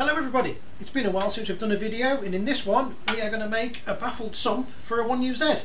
Hello everybody, it's been a while since I've done a video and in this one we are going to make a baffled sump for a 1UZ.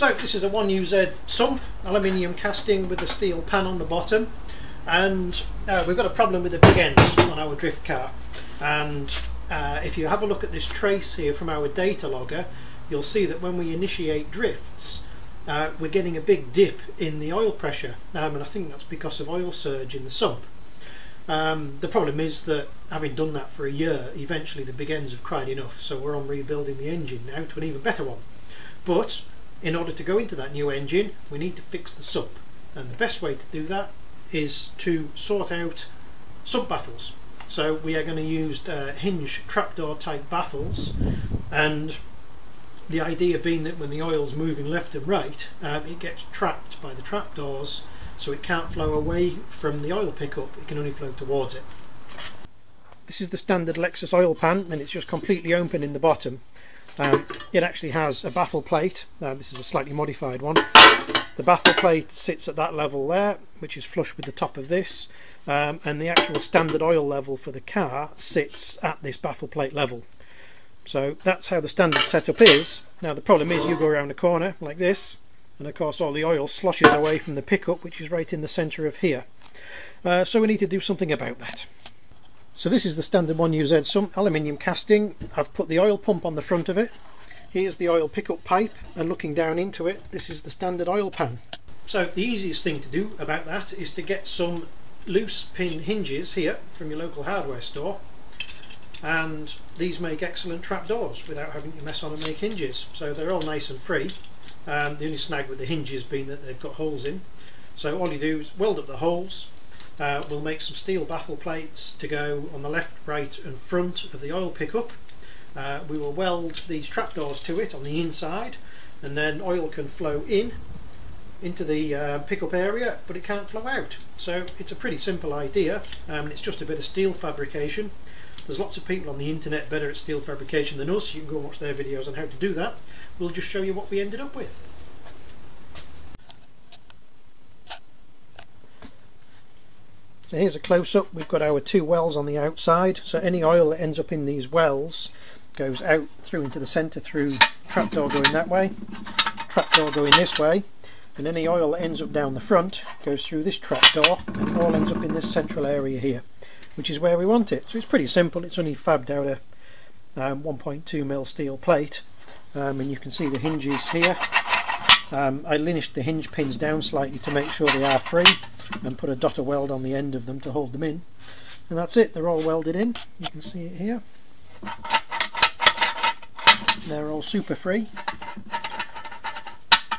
So this is a 1UZ sump, aluminium casting with a steel pan on the bottom and uh, we've got a problem with the big ends on our drift car and uh, if you have a look at this trace here from our data logger you'll see that when we initiate drifts uh, we're getting a big dip in the oil pressure um, and I think that's because of oil surge in the sump. Um, the problem is that having done that for a year eventually the big ends have cried enough so we're on rebuilding the engine now to an even better one. But in order to go into that new engine we need to fix the sump and the best way to do that is to sort out sump baffles. So we are going to use uh, hinge trapdoor type baffles. And the idea being that when the oil's moving left and right um, it gets trapped by the trapdoors so it can't flow away from the oil pickup. It can only flow towards it. This is the standard Lexus oil pan and it's just completely open in the bottom um, it actually has a baffle plate. Uh, this is a slightly modified one. The baffle plate sits at that level there, which is flush with the top of this. Um, and the actual standard oil level for the car sits at this baffle plate level. So that's how the standard setup is. Now the problem is you go around the corner like this, and of course all the oil sloshes away from the pickup, which is right in the centre of here. Uh, so we need to do something about that. So this is the standard 1UZ sump aluminium casting. I've put the oil pump on the front of it. Here's the oil pickup pipe and looking down into it this is the standard oil pan. So the easiest thing to do about that is to get some loose pin hinges here from your local hardware store and these make excellent trapdoors without having to mess on and make hinges so they're all nice and free um, the only snag with the hinges being that they've got holes in so all you do is weld up the holes uh, we'll make some steel baffle plates to go on the left, right and front of the oil pickup. Uh, we will weld these trapdoors to it on the inside and then oil can flow in into the uh, pickup area but it can't flow out. So it's a pretty simple idea um, and it's just a bit of steel fabrication. There's lots of people on the internet better at steel fabrication than us. You can go and watch their videos on how to do that. We'll just show you what we ended up with. So here's a close-up. We've got our two wells on the outside. So any oil that ends up in these wells goes out through into the centre through trapdoor going that way, trapdoor going this way, and any oil that ends up down the front goes through this trapdoor and all ends up in this central area here, which is where we want it. So it's pretty simple. It's only fabbed out a um, 1.2 mil steel plate, um, and you can see the hinges here. Um, I linished the hinge pins down slightly to make sure they are free and put a dot of weld on the end of them to hold them in. And that's it. They're all welded in. You can see it here. They're all super free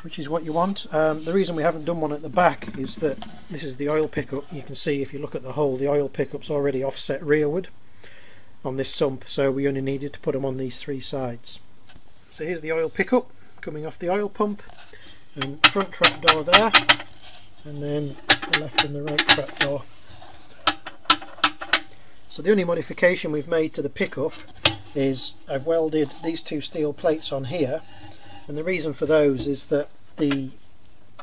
which is what you want. Um, the reason we haven't done one at the back is that this is the oil pickup. You can see if you look at the hole the oil pickup's already offset rearward on this sump so we only needed to put them on these three sides. So here's the oil pickup coming off the oil pump. And front trap door there and then the left and the right trap door. So the only modification we've made to the pickup is I've welded these two steel plates on here and the reason for those is that the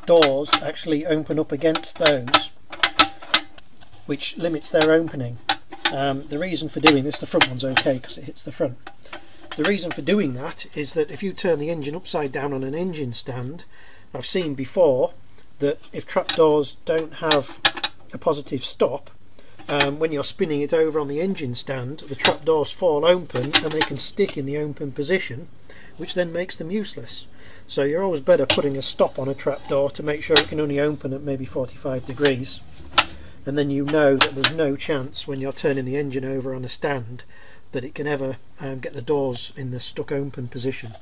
doors actually open up against those which limits their opening. Um, the reason for doing this, the front one's okay because it hits the front. The reason for doing that is that if you turn the engine upside down on an engine stand, I've seen before that if trapdoors don't have a positive stop um, when you're spinning it over on the engine stand the trapdoors fall open and they can stick in the open position which then makes them useless so you're always better putting a stop on a trapdoor to make sure it can only open at maybe 45 degrees and then you know that there's no chance when you're turning the engine over on a stand that it can ever um, get the doors in the stuck open position.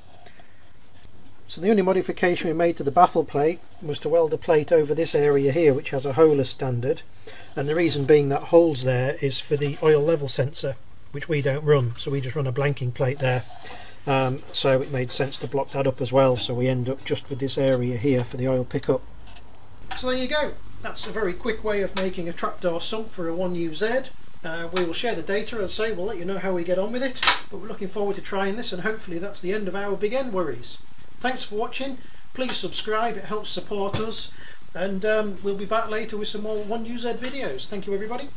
So the only modification we made to the baffle plate was to weld a plate over this area here which has a hole as standard. And the reason being that holes there is for the oil level sensor which we don't run. So we just run a blanking plate there. Um, so it made sense to block that up as well. So we end up just with this area here for the oil pickup. So there you go. That's a very quick way of making a trapdoor sump for a 1UZ uh, we will share the data. And say we'll let you know how we get on with it. But we're looking forward to trying this and hopefully that's the end of our big end worries. Thanks for watching. Please subscribe, it helps support us. And um, we'll be back later with some more 1UZ videos. Thank you everybody.